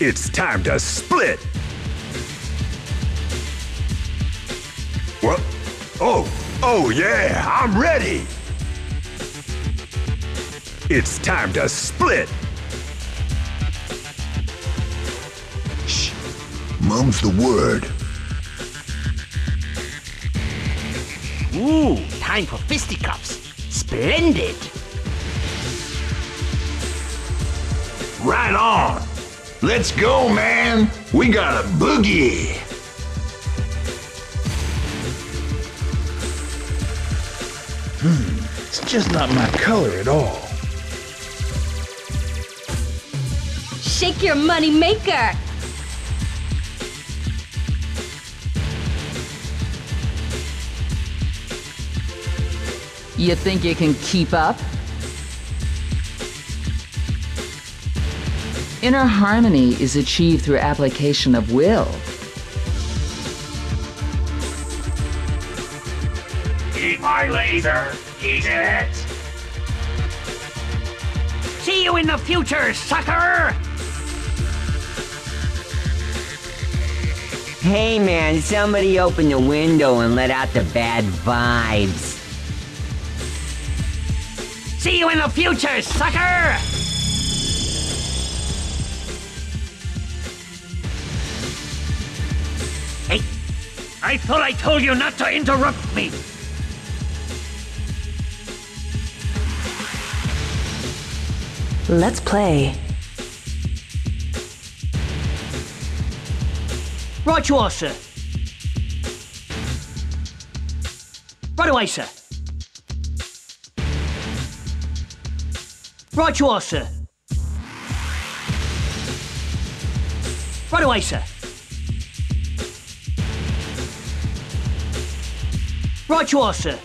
It's time to split! What? Oh, oh yeah, I'm ready! It's time to split! Shh. Mum's the word. Ooh, time for fisticuffs. Splendid! Right on. Let's go, man. We got a boogie. Hmm, it's just not my color at all. Shake your money maker! You think you can keep up? Inner harmony is achieved through application of will. Eat my laser! Eat it! See you in the future, sucker! Hey man, somebody open the window and let out the bad vibes. See you in the future, sucker! I thought I told you not to interrupt me. Let's play. Right you are, sir. Right away, sir. Right you are, sir. Right away, sir. Right you are, sir.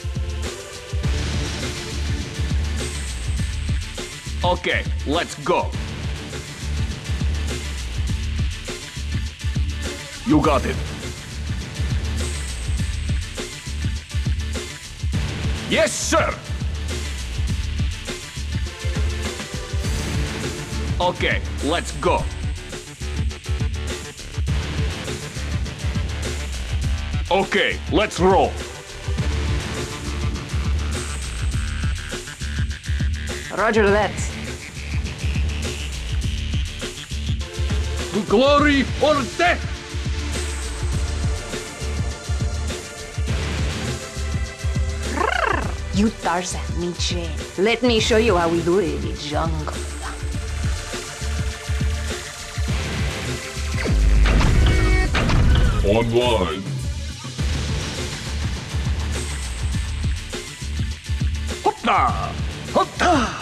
Okay, let's go. You got it. Yes, sir. Okay, let's go. Okay, let's roll. Roger that. To glory or death! You Tarzan, me Jane. Let me show you how we do it in the jungle. Online. Hotta! Hotta!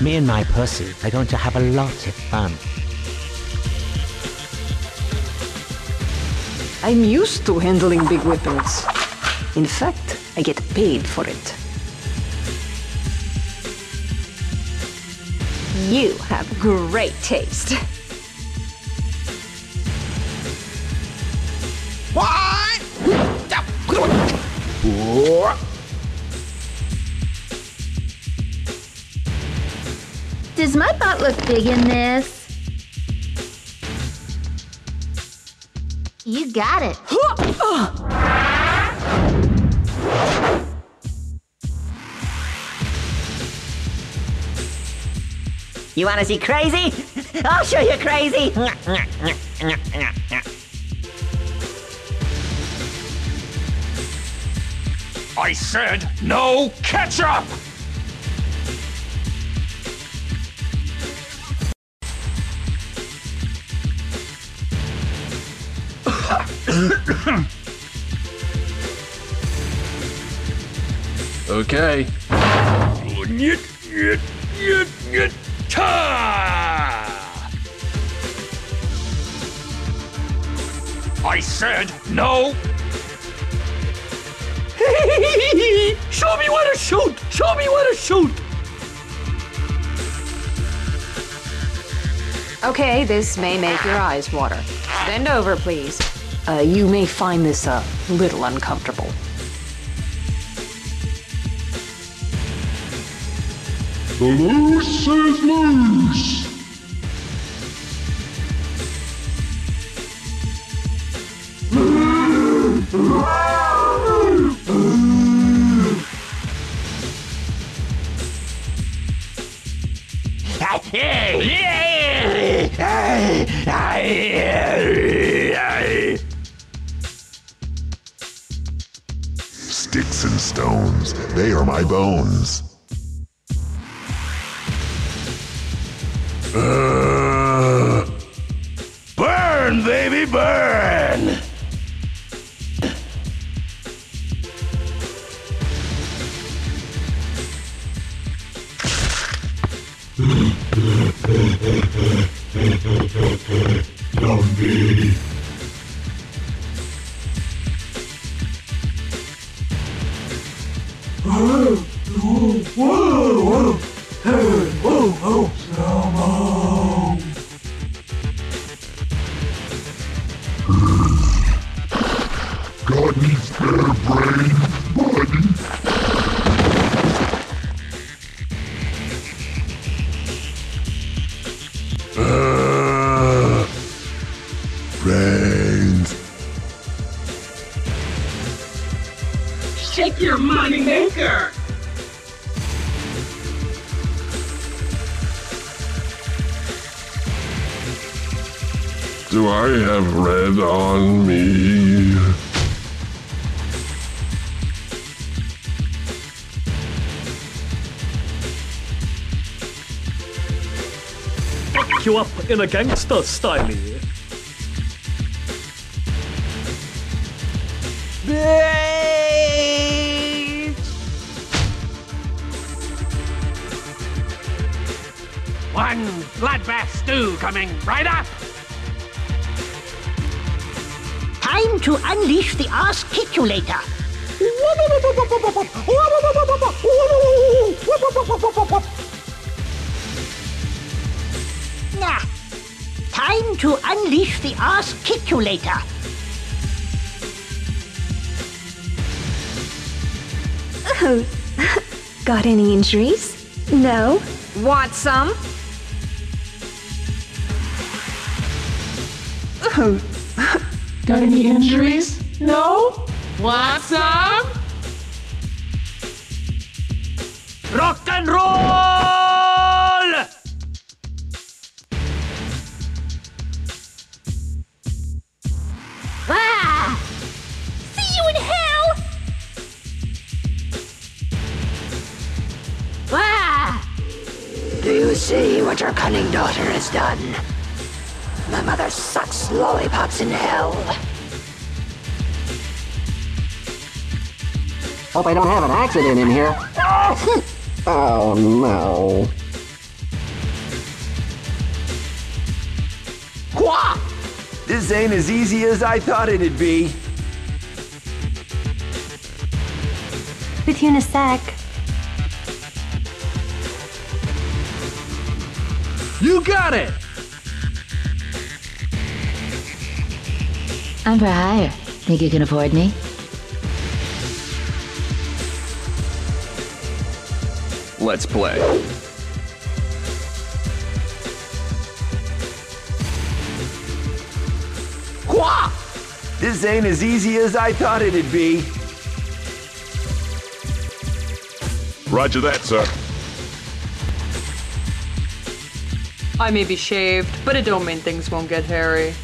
Me and my pussy are going to have a lot of fun. I'm used to handling big weapons. In fact, I get paid for it. You have great taste. Does my butt look big in this? You got it. You wanna see crazy? I'll show you crazy! I said no ketchup! okay. Nyet, nyet, nyet, nyet, ta! I said no Show me where to shoot! Show me where to shoot! Okay, this may make your eyes water. Bend over, please. Uh, you may find this a little uncomfortable. The loose is loose! Sticks and stones, they are my bones. Uh, burn, baby, burn! God needs better brain, Do I have red on me? Fuck you up in a gangster style. One bloodbath stew coming right up! Time to unleash the Arskiculator. Nah. Time to unleash the Arskiculator. Oh, got any injuries? No? Want some? Oh, Got any injuries? No? Want some? Rock and roll! Ah! See you in hell! Ah! Do you see what your cunning daughter has done? My mother sucks lollipops in hell. Hope I don't have an accident in here. oh no. Qua! This ain't as easy as I thought it'd be. With you in a sec. You got it! I'm for hire. Think you can afford me? Let's play. Qua! This ain't as easy as I thought it'd be. Roger that, sir. I may be shaved, but it don't mean things won't get hairy.